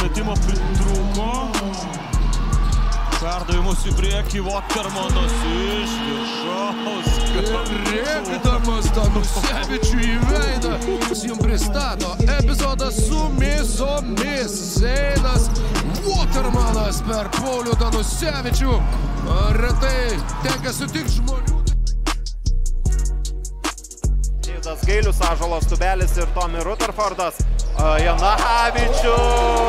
Perdavimo pritrūko. Perdavimus į priekį Watermanas iš viršaus. Rėkdamas Danusevičių į veidą, jis jums pristato epizodą su mėsomis. Seinas Watermanas per Paulių Danusevičių. Retai tenka sutikti žmonių. Gailius, Ažalas Tubelis ir Tomi Rutherfordas. Janavičius.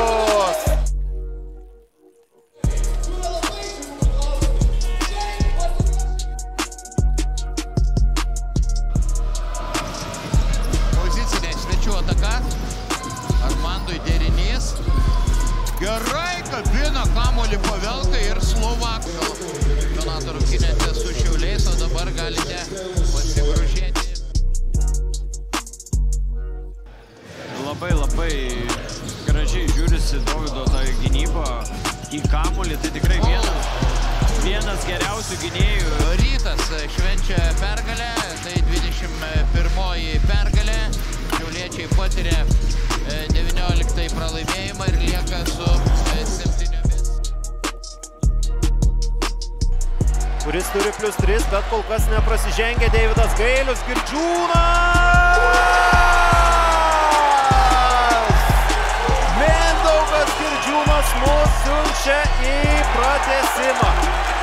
Armandui derinys. Gerai kabina kamolį pavelka ir Slovakų. Čempionato rungtynėse su Šiauliais, o dabar galite pasigrožėti. Labai labai gražiai žiūrisi Davido tą gynybą į kamulį. Tai tikrai vienas, vienas geriausių gynėjų. Rytas kuris turi plus 3, bet kol kas neprasižengia Deividas Gailius, Girdžiūnas! Mendaugas Girdžiūnas mus siunčia į pratesimą.